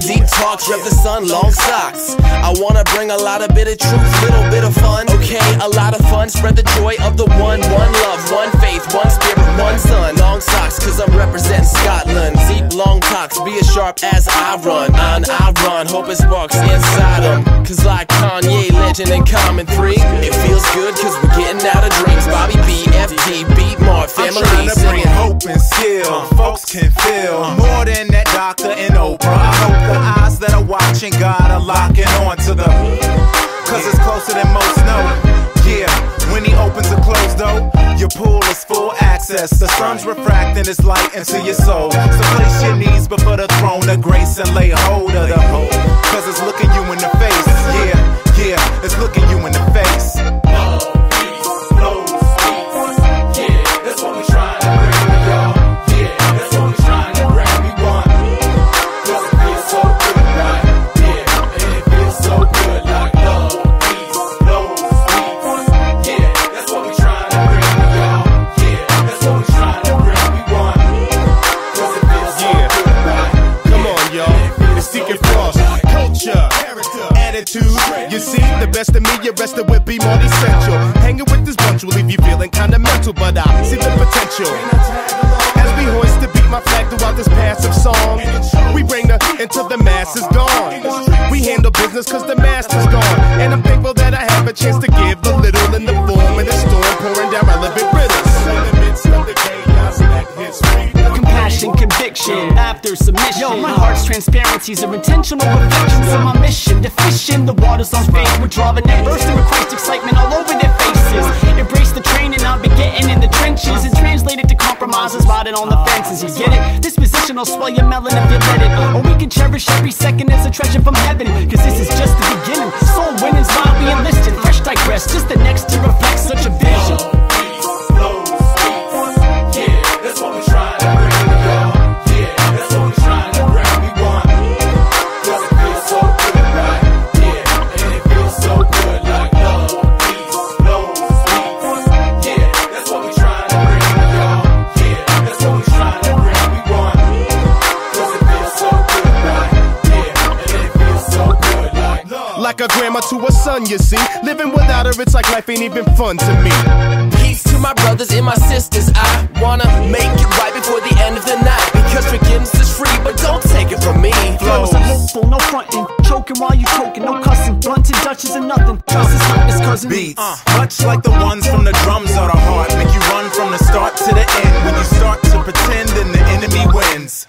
Deep talks, rep the sun, long socks. I wanna bring a lot of bit of truth, little bit of fun. Okay, a lot of fun. Spread the joy of the one, one love, one faith, one spirit, one sun. Long socks, cause I'm representing Scotland. Deep long talks, be as sharp as I run. On I run, hope it sparks inside them. Cause like Kanye, legend and common three, it feels good cause we're getting out of dreams. Bobby B, FT, Beat Mart, family. I'm trying to bring hope and skill. Uh. Folks can feel uh. more than that doctor and Oprah. I hope the eyes that are watching God are locking on to the. Cause it's closer than most know. Yeah, when he opens or close though, your pool is full access. The sun's refracting its light into your soul. So place your knees before the throne of grace and lay hold of the hope. You see, the best of me, you rested with be more essential. Hanging with this bunch will leave you feeling kinda mental, but I see the potential. As we hoist the beat my flag throughout this passive song, we bring the until the mass is gone. We handle business cause the master's gone. And I'm thankful that I have a chance to after submission. Yo, my heart's transparencies are intentional reflections of my mission. Deficient, the waters on faith. We're drawing that bursting with Christ excitement all over their faces. Embrace the training I'll be getting in the trenches and translate it to compromises riding on the fences. You get it? This position will swell your melon if you let it. Or we can cherish every second as a treasure from heaven. Cause this is just the beginning. Soul winning's why we enlisted. Fresh digress, just the Like grandma to a son, you see. Living without her, it's like life ain't even fun to me. Peace to my brothers and my sisters. I wanna make it right before the end of the night. Because forgiveness is free, but don't take it from me. Flows are hopeful, no fronting. Choking while you choking, no cussing. Blunted Dutches and nothing. Trust is hotness, cousin. beats. Uh. Much like the ones from the drums of the heart, make you run from the start to the end. When you start to pretend, then the enemy wins.